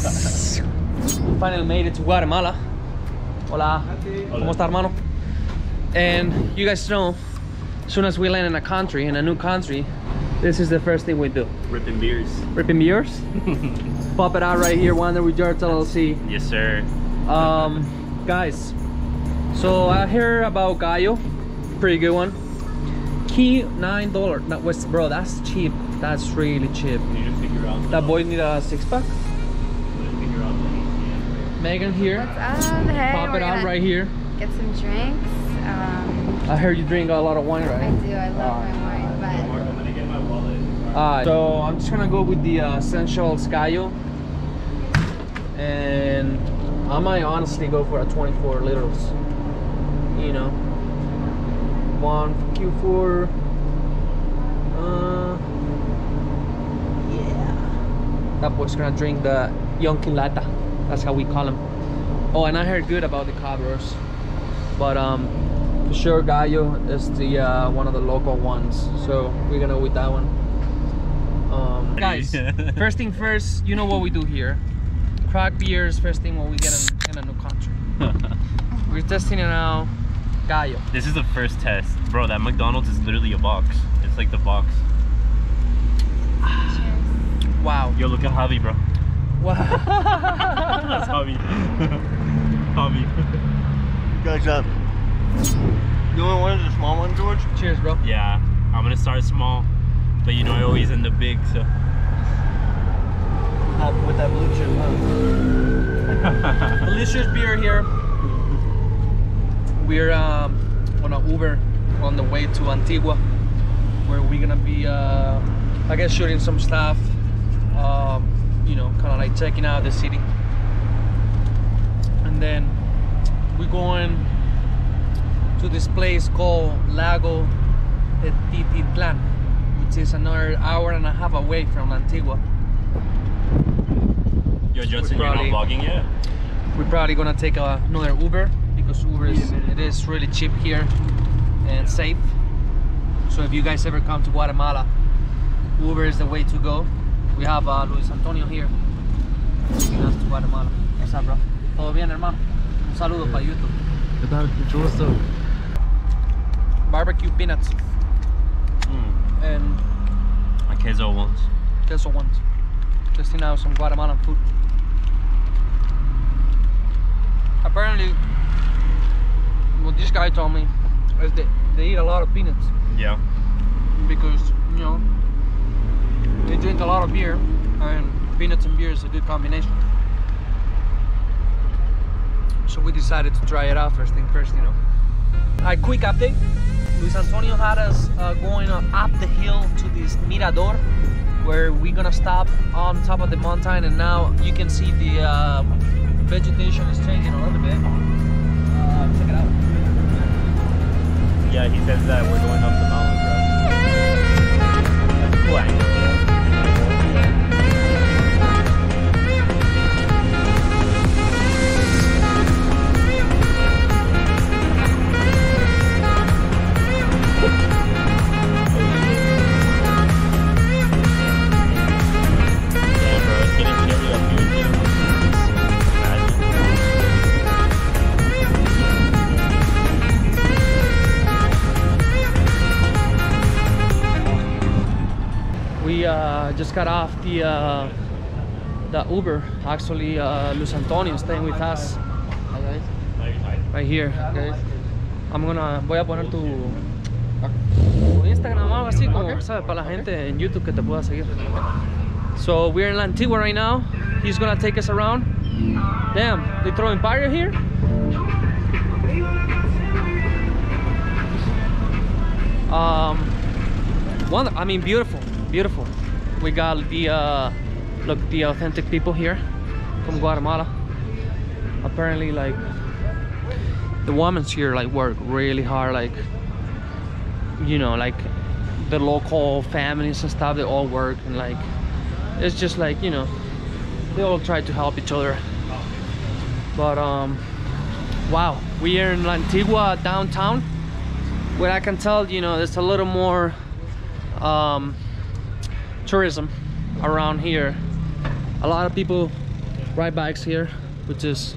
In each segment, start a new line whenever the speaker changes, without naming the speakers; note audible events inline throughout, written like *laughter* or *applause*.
guys. We finally made it to Guatemala. Hola. ¿Cómo está, hermano? And you guys know, as soon as we land in a country, in a new country, this is the first thing we do.
Ripping beers.
Ripping beers. *laughs* Pop it out right here, Wander Resorts LLC.
Yes, sir.
Um, guys, so I hear about Gallo, pretty good one. Key nine dollar. That was bro. That's cheap. That's really cheap.
Need to figure out.
That boy need a six pack.
Figure out
Megan here.
What's up? Hey,
Pop
we're
it out right here.
Get some drinks. Um,
I heard you drink a lot of wine, right?
I do. I love my wine, but
I'm gonna get my wallet.
Alright, so I'm just gonna go with the uh, Essentials Gallo. And I might honestly go for a 24 liters. You know. One Q4. Uh, yeah. That boy's gonna drink the Yonquilata. That's how we call him. Oh, and I heard good about the Cabros. But um, for sure Gallo is the uh, one of the local ones. So we're gonna go with that one. Um, *laughs* guys, first thing first, you know what we do here. Crack beers, first thing when we get in, in a new country. *laughs* We're testing it out. Gallo.
This is the first test. Bro, that McDonald's is literally a box. It's like the box.
cheers. *sighs*
Wow.
Yo, look at Javi, bro.
Wow.
That's Javi. *laughs* Javi.
Guys, uh, you want one of the small ones, George?
Cheers, bro.
Yeah, I'm gonna start small, but you know I always end up big, so.
Uh, with that blue chip, huh? *laughs*
Delicious beer here. We're um, on an Uber on the way to Antigua, where we're gonna be, uh, I guess, shooting some stuff. Um, you know, kind of like checking out the city, and then we're going to this place called Lago de Atitlán, which is another hour and a half away from Antigua.
Yo, Judson, you're
probably-
not vlogging yet?
we're probably gonna take a, another Uber because Uber is it is really cheap here and safe. So if you guys ever come to Guatemala, Uber is the way to go. We have uh, Luis Antonio here. taking us to Guatemala. What's up, bro? Todo bien, hermano. Un saludo para YouTube.
¿Qué tal? Mucho gusto.
Barbecue peanuts
Mm.
and
My queso ones.
queso ones. Testing out some Guatemalan food. Apparently, what this guy told me is that they eat a lot of peanuts.
Yeah.
because you know they drink a lot of beer and peanuts and beer is a good combination. So we decided to try it out first thing first you know. A quick update. Luis antonio had us uh, going up the hill to this mirador where we're gonna stop on top of the mountain and now you can see the uh, vegetation is changing a little bit. Uh, check it out.
Yeah, he says that we're going up the mountain, bro.
Just got off the uh, the Uber. Actually, uh, Luis Antonio staying with us right here, guys. I'm gonna voy a poner tu, tu Instagram o algo así como sabes para la gente en YouTube que te pueda seguir. So we're in Antigua right now. He's gonna take us around. Damn, they throwing fire here. Um, one, I mean, beautiful, beautiful. We got the uh, look the authentic people here from Guatemala. Apparently, like the women's here like work really hard, like you know, like the local families and stuff. They all work and like it's just like you know, they all try to help each other. But um, wow, we are in Antigua downtown what I can tell, you know, there's a little more um, tourism around here. A lot of people ride bikes here, which is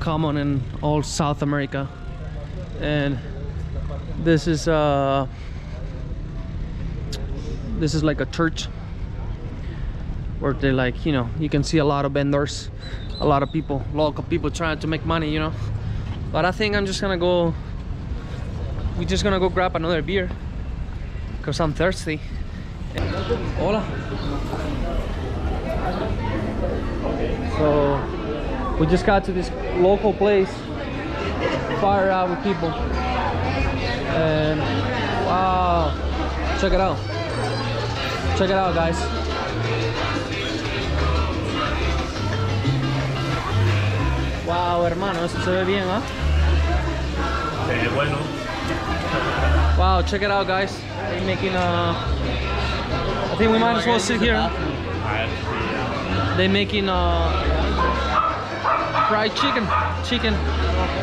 common in all South America. And this is uh this is like a church where they like, you know, you can see a lot of vendors, a lot of people, local people trying to make money, you know. But I think I'm just gonna go we're just gonna go grab another beer because I'm thirsty. Hola. So we just got to this local place, fire out with people, and wow, check it out. Check it out, guys. Wow, hermano, eso se ve bien, ¿ah?
Eh, bueno.
Wow, check it out, guys. They're making a. I think we might as well sit here. They're making uh, fried chicken, chicken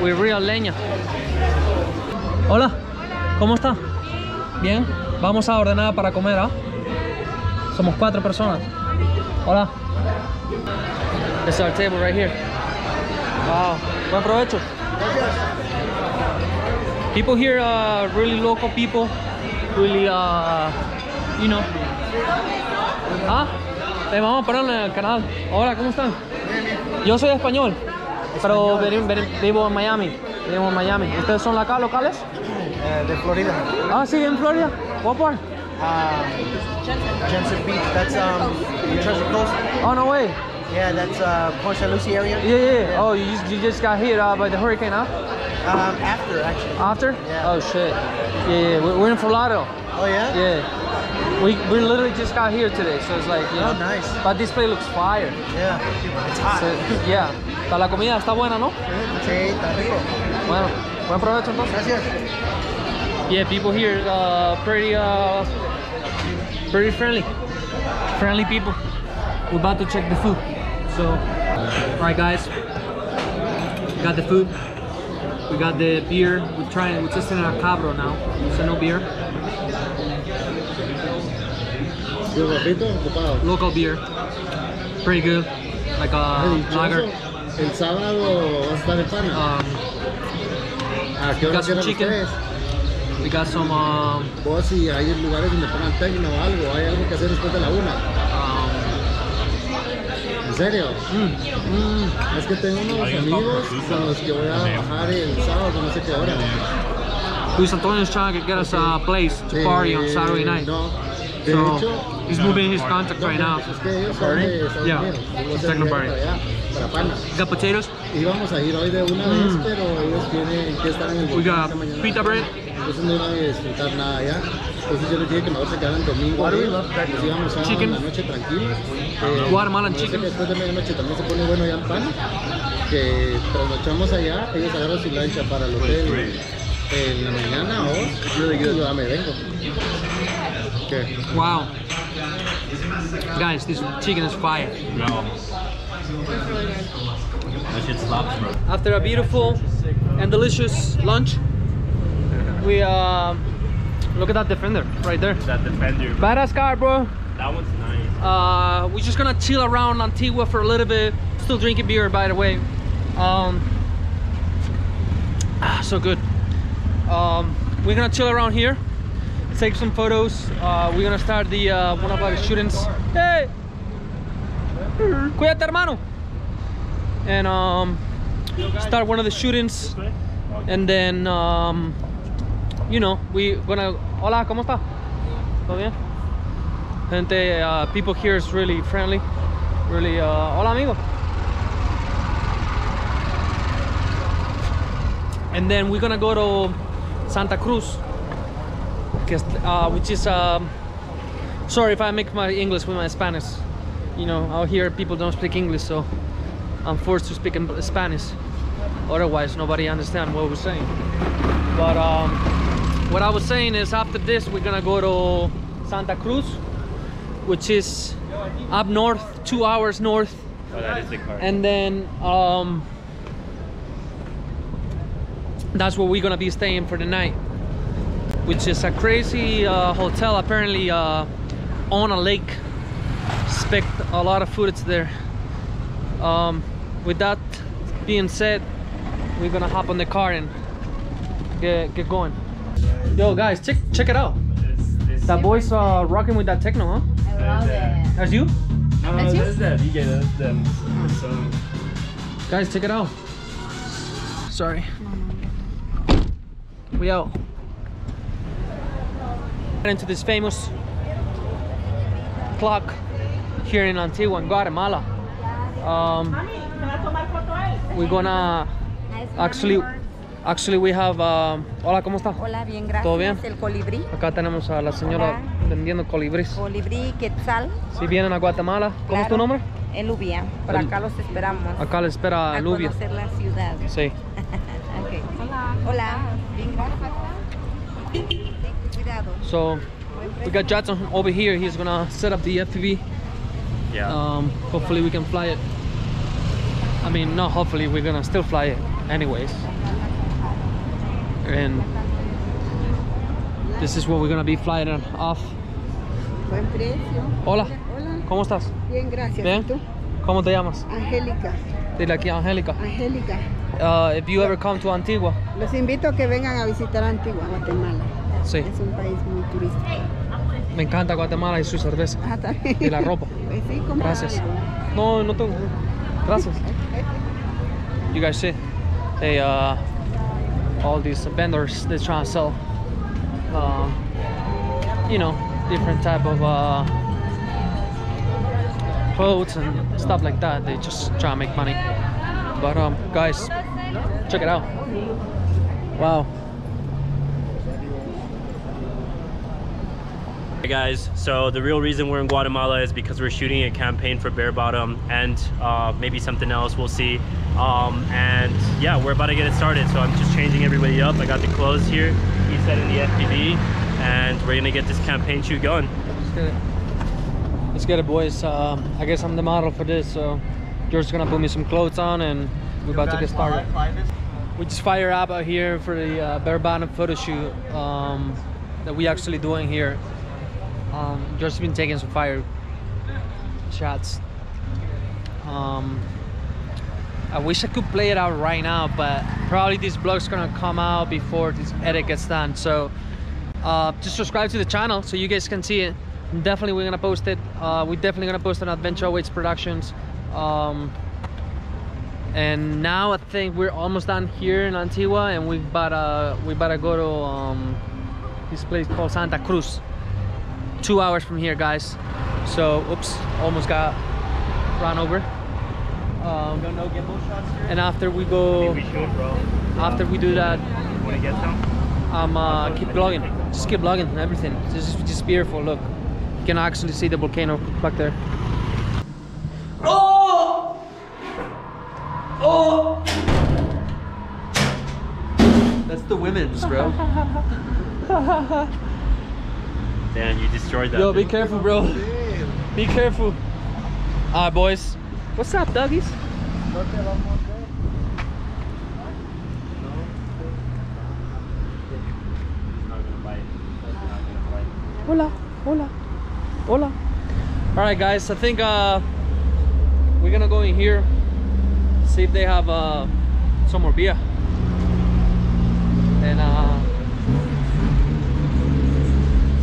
with real leña. Hola, ¿cómo está? Bien. Vamos a ordenar para comer, ¿ah? Somos cuatro personas. Hola. This is our table right here. Wow. Buen provecho. People here are really local people, really, uh, you know. Ah, le vamos a ponerle en el canal. Hola, ¿cómo están? Yo soy español, pero veni- veni- vivo en Miami. Vivo en Miami. ¿Ustedes son acá locales?
Uh, de Florida.
Ah, sí, en Florida. What part?
Um, Jensen Beach. That's um, Treasure Coast.
Oh, no way.
Yeah, that's uh, Port St. Lucie area.
Yeah, yeah. yeah. Oh, you just, you just got hit uh, by the hurricane, huh?
Um, after actually.
After?
Yeah.
Oh, shit. Yeah, yeah. We're in Lauderdale.
Oh yeah.
Yeah. We, we literally just got here today, so it's like, you know.
Oh, nice.
But this place looks fire.
Yeah. It's hot.
So, yeah. La comida está buena, ¿no?
Sí, está rico.
Bueno, buen provecho entonces.
Gracias.
Yeah, people here uh, pretty uh, pretty friendly, friendly people. We're about to check the food. So, all right, guys, we got the food. We got the beer. We're trying. We're tasting a cabro now. So no beer, local beer. Pretty good, like a
Dichoso,
lager.
El sábado va a estar el pana.
Um,
¿A qué hora
got some chicken.
ustedes?
we got some um,
Vos si hay lugares donde pongan tecno o algo, hay algo que hacer después de la una.
um,
¿En serio?
mm, mm,
Es que tengo unos amigos con los que voy a bajar el sábado, no sé qué hora.
Luis Antonio's trying to get us a place to party on Saturday night.
No. De
So,
hecho,
he's moving his contract
no,
right now.
Es que ellos son de Estados
Yeah,
Unidos. Yo voy a hacer
techno
un
party.
viaje para allá, para pana.
Got potatoes.
Íbamos a ir hoy de una vez, pero ellos tienen que estar en el
Mm. We got
esta mañana.
pita bread.
Entonces no iban a disfrutar nada allá. Entonces yo les dije que mejor se quedaran el domingo.
What do we
ahí,
love that?
Nos íbamos a
Chicken.
la noche. Eh, sé
chicken.
que después de medianoche también se pone bueno allá en pan. Que trasnochamos allá, ellos agarran su lancha para el hotel en la mañana o yo ya me vengo. ¿Qué?
Wow. Guys, this chicken is fire.
no. That shit slaps, bro.
After a beautiful and delicious lunch, we uh, look at that defender right there.
That defender, bro.
Badass car, bro.
That one's nice.
Uh, we're just gonna chill around Antigua for a little bit. Still drinking beer, by the way. Um, ah, so good. Um, we're gonna chill around here, take some photos. Uh, we're gonna start the uh, one of our students. Hey, cuídate, hermano. And um, start one of the shootings, and then um, you know we gonna. Hola, cómo está? ¿Todo bien? Gente, uh, people here is really friendly. Really, uh, hola amigo. And then we're gonna go to Santa Cruz, uh, which is, um, sorry if I make my English with my Spanish. You know, out here people don't speak English, so I'm forced to speak in Spanish. Otherwise, nobody understand what we're saying. But um, what I was saying is after this, we're gonna go to Santa Cruz, which is up north, two hours north,
Oh, that is the car.
and then um, that's where we're gonna be staying for the night, which is a crazy uh, hotel apparently uh, on a lake. Expect a lot of footage there. um, with that being said, we're gonna hop on the car and get get going. Yo, guys, check check it out. That boy's uh, rocking with that techno, huh?
I love it.
That's you,
No,
That's you?
that's them. You get it. Them. So,
guys. Check it out. Sorry. We out. Into this famous clock here in Antigua, in Guatemala. Um, we're gonna actually, actually we have. Um, hola, ¿cómo está?
Hola, bien, gracias.
¿Todo bien?
El colibrí,
Acá tenemos a la señora
Hola.
vendiendo colibríes.
colibrí quetzal.
Si vienen a Guatemala, ¿cómo es tu
claro,
nombre?
Elubia. Por
El-
acá los esperamos.
Acá le espera
a
Lubia.
conocer la ciudad.
Sí. *laughs*
Ok. Hola. Cuidado.
So we got Judson over here. He's gonna set up the FPV.
yeah.
Um, hopefully we can fly it. I mean, not hopefully, we're gonna still fly it anyways. And this is what we're gonna be flying off.
Buen precio.
Hola,
Hola.
¿cómo estás?
Bien, gracias.
Bien.
¿Y tú?
¿Cómo te llamas?
Angélica.
Dile aquí, Angélica.
Angélica.
Uh, if you ever come to Antigua,
Los invito a que vengan a visitar Antigua, Guatemala.
Sí,
Es un país muy turístico.
me encanta Guatemala y su cerveza
Ah, también.
y la ropa. *laughs*
Pues sí, compra
Gracias.
algo.
No, no tengo. Gracias. You guys see, they uh, all these vendors they try to sell, uh, you know, different type of uh, clothes and stuff like that. They just try to make money. But um, guys, check it out. Wow.
Hey guys, so the real reason we're in Guatemala is because we're shooting a campaign for Bare Bottom and uh, maybe something else, we'll see. Um, and yeah, we're about to get it started. So I'm just changing everybody up. I got the clothes here, he said in the FPV, and we're gonna get this campaign shoot going.
Let's get it. Let's get it, boys. Um, I guess I'm the model for this, so you're gonna put me some clothes on and we're about to get started. We just fired up out here for the uh, bare bottom photo shoot um, that we actually doing here. Um, just been taking some fire shots. Um, I wish I could play it out right now, but probably this vlog's gonna come out before this edit gets done. So uh, just subscribe to the channel so you guys can see it. Definitely we're gonna post it. Uh, we're definitely gonna post on Adventure Awaits Productions. Um, and now I think we're almost done here in Antigua, and we better we better go to um, this place called Santa Cruz. Two hours from here, guys. So, oops, almost got run over. Um,
no gimbal shots here?
and after we go,
should, bro.
after we do that,
Wanna get some?
I'm uh, keep vlogging. Just keep vlogging and everything. This is just beautiful. Look, you can actually see the volcano back there. Oh! Oh! That's the women's, bro. *laughs*
Damn, you destroyed that.
Yo, be careful, bro. Be careful. All right, boys. What's up, doggies? Hola, hola, hola. All right, guys. I think uh, we're gonna go in here, see if they have uh, some more beer, and uh,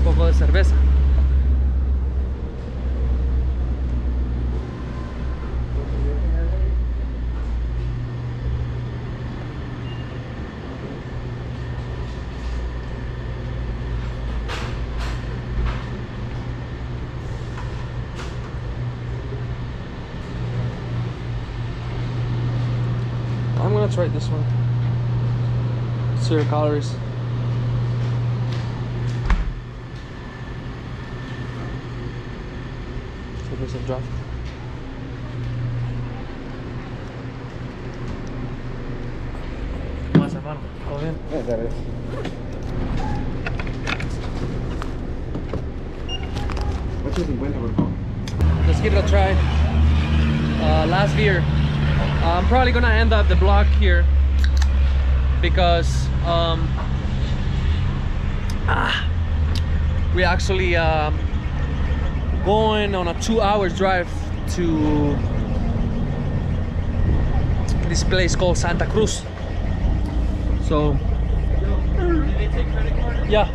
un de cerveza. I'm gonna try this one. Zero calories. So there's a draft.
¿Cómo vas, hermano?
¿Todo bien? Let's give it a try. Uh, last beer. I'm probably gonna end up the block here because um, ah, we actually um, going on a two hours drive to this place called Santa Cruz. So yeah.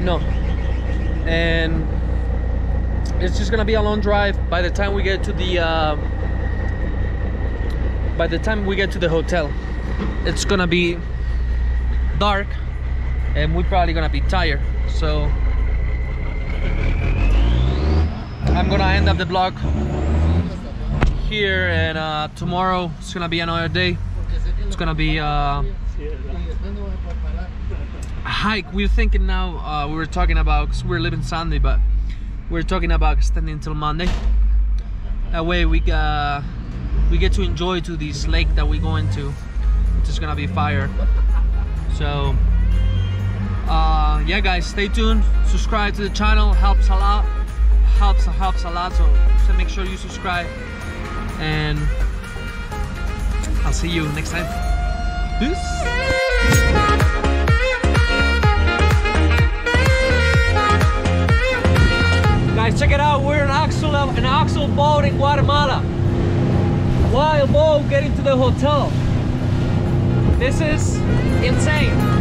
No. And it's just gonna be a long drive by the time we get to the uh, by the time we get to the hotel it's gonna be dark and we're probably gonna be tired so I'm gonna end up the vlog here and uh, tomorrow it's gonna be another day. It's gonna be uh, a hike. We're thinking now uh, we were talking about because we're leaving Sunday but we're talking about extending until Monday. That way we uh, we get to enjoy to this lake that we go into which is gonna be fire. So uh, yeah guys stay tuned. Subscribe to the channel. Helps a lot helps helps a lot so, so make sure you subscribe and I'll see you next time peace Guys, check it out. We're in Axel, uh, an Axel boat in Guatemala. Wild boat getting to the hotel. This is insane.